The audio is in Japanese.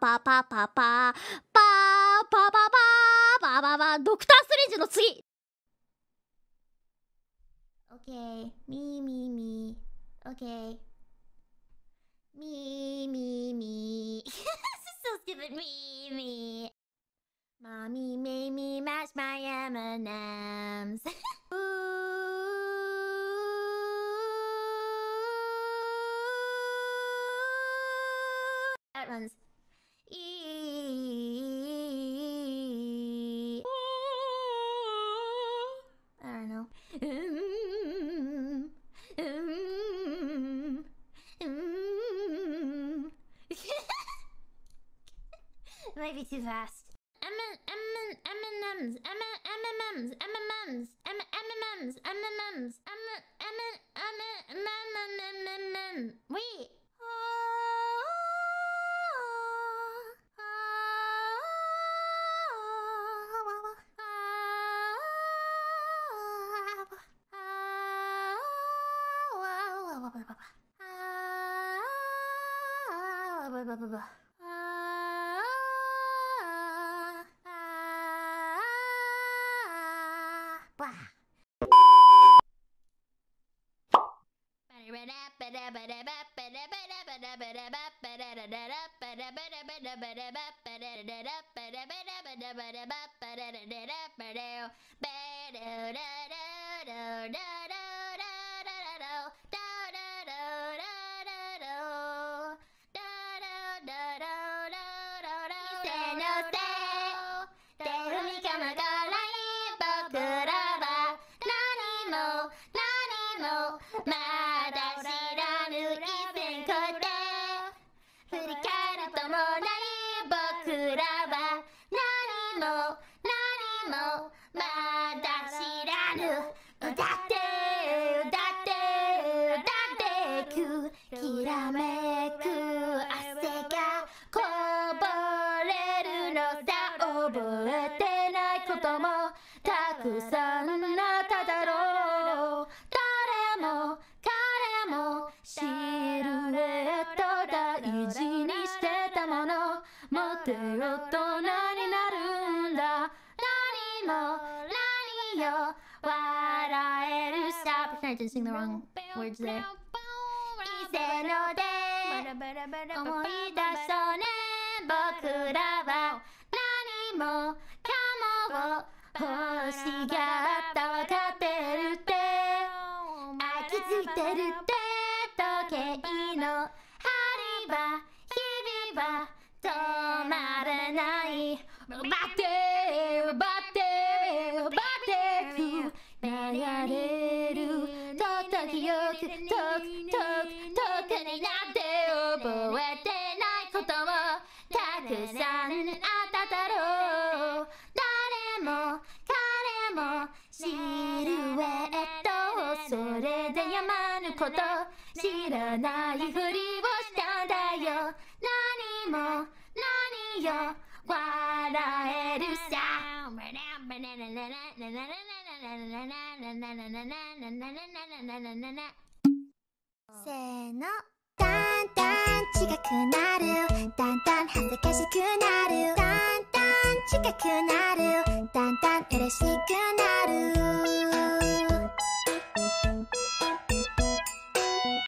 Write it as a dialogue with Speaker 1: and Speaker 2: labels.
Speaker 1: パパパパパパパパパパパパドクターストレンジの次。
Speaker 2: OK ミーミーミー。OK ミーミーミー。So stupid ミーミーマミーミー。ミーマッシュマイ M&M's runs Might be too fast. M&M's, M&M's, M&M's, M&M's, M&M's, M&M's, Stand up, stand 僕らは何も何もまだ知らぬ。歌って歌って歌って。くきらめく汗がこぼれるのさ。覚えてないこともたくさんない M&M's, Wait. I did sing the wrong words there? せので。
Speaker 3: 思い出そう
Speaker 2: ね。僕らは。何もかもを欲しがったわかってるって。あ気づいてるって。時計の針は日々は止まらない。奪って。奪って奪ってく流れると時よくとくとくとくになって覚えてないこともたくさんあっただろう誰も彼もシルエットをそれでやまぬこと知らないふりせーの。だんだん近くなる。だんだん恥ずかしくなる。だんだん近くなるだんだん嬉しくなる。